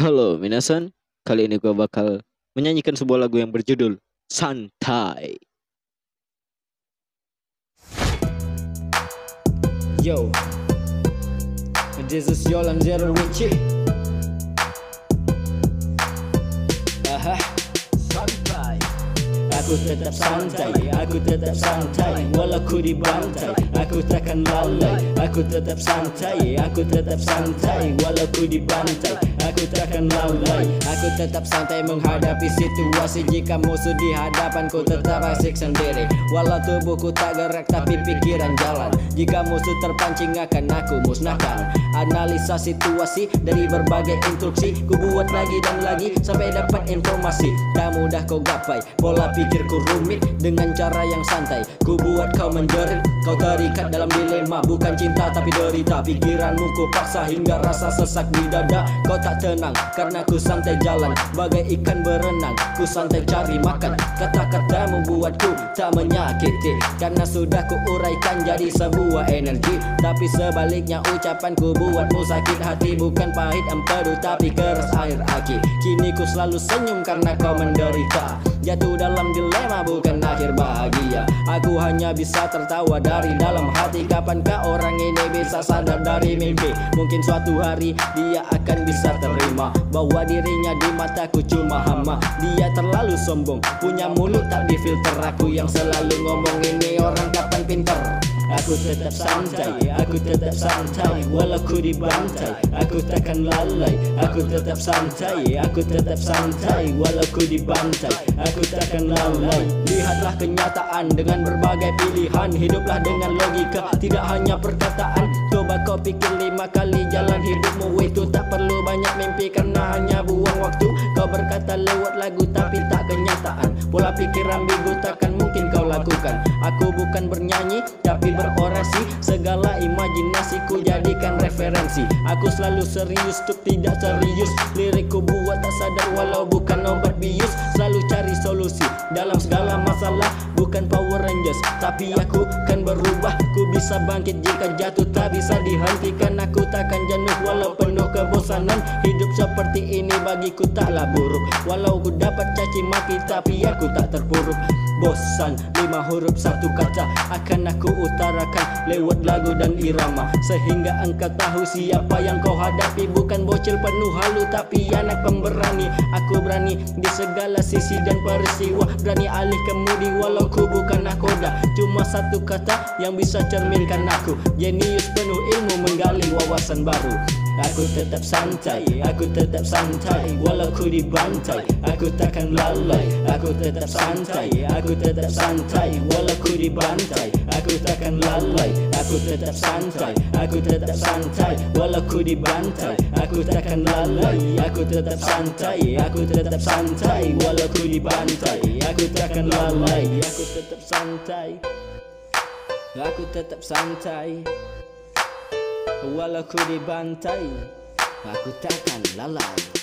Halo minasan, kali ini gue bakal menyanyikan sebuah lagu yang berjudul Santai. Yo, this is Yolan Zero Richie. Aha, santai. Aku tetap santai, aku tetap santai. Walau ku dibantai, aku takkan lalai. Aku tetap santai, aku tetap santai. Walau ku dibantai, takkan lalai Aku tetap santai menghadapi situasi. Jika musuh di hadapanku tetap asik sendiri. Walau tubuhku tak gerak tapi pikiran jalan. Jika musuh terpancing akan aku musnahkan. Analisa situasi dari berbagai instruksi. Ku buat lagi dan lagi sampai dapat informasi. Tak mudah kau gapai, pola pikirku rumit Dengan cara yang santai. Ku buat kau menjerit Kau terikat dalam dilema. Bukan cinta tapi derita. Pikiranmu ku paksa hingga rasa sesak di dada. Kau tak tenang karena ku santai jalan Bagai ikan berenang. Ku santai cari makan Kata-kata membuatku tak menyakiti. Karena sudah ku uraikan jadi sebuah energi. Tapi sebaliknya ucapanku buatmu sakit hati. Bukan pahit empedu tapi keras air aki. Kini ku selalu senyum karena kau menderita. Jatuh dalam dilema bukan akhir bahagia. Aku hanya bisa tertawa dari dalam hati Kapankah orang ini bisa sadar dari mimpi? Mungkin suatu hari dia akan bisa terima Bahwa dirinya di mataku cuma hama. Dia terlalu sombong Punya mulut tak difilter. Aku yang selalu ngomong ini orang kapan pinter Aku tetap santai, aku tetap santai Walau ku dibantai, aku takkan lalai. Aku tetap santai, aku tetap santai Walau ku dibantai, aku takkan lalai. Lihatlah kenyataan dengan berbagai pilihan Hiduplah dengan logika, tidak hanya perkataan. Coba kau pikir lima kali jalan hidupmu Itu tak perlu banyak mimpi karena hanya buang waktu. Kau berkata lewat lagu tapi tak kenyataan Pola pikir ambigu takkan mungkin kau lakukan. Aku bukan bernyanyi tapi berorasi Segala imajinasiku jadikan referensi. Aku selalu serius untuk tidak serius. Lirikku buat tak sadar walau bukan obat bius. Selalu cari solusi dalam segala masalah. Bukan Power Rangers tapi aku kan berubah. Ku bisa bangkit jika jatuh tak bisa dihentikan. Aku takkan jenuh walau penuh kebosanan. Hidup seperti ini bagiku taklah buruk. Walau ku dapat caci maki tapi aku tak terpuruk Bosan lima huruf satu kata. Akan aku utarakan lewat lagu dan irama. Sehingga engkau tahu siapa yang kau hadapi. Bukan bocil penuh halu tapi anak pemberani. Aku berani di segala sisi dan peristiwa. Berani alih kemudi walau ku bukan nakoda. Cuma satu kata yang bisa cerminkan aku. Jenius penuh ilmu menggali wawasan baru Aku tetap santai, aku tetap santai Walau ku dibantai, aku takkan lalai. Aku tetap santai, aku tetap santai Walau ku dibantai, aku takkan lalai. Aku tetap santai, aku tetap santai Walau ku dibantai, aku takkan lalai. Aku tetap santai, aku tetap santai Walau ku dibantai, aku takkan lalai. Aku tetap santai Aku tetap santai Walau ku dibantai Aku takkan lalai.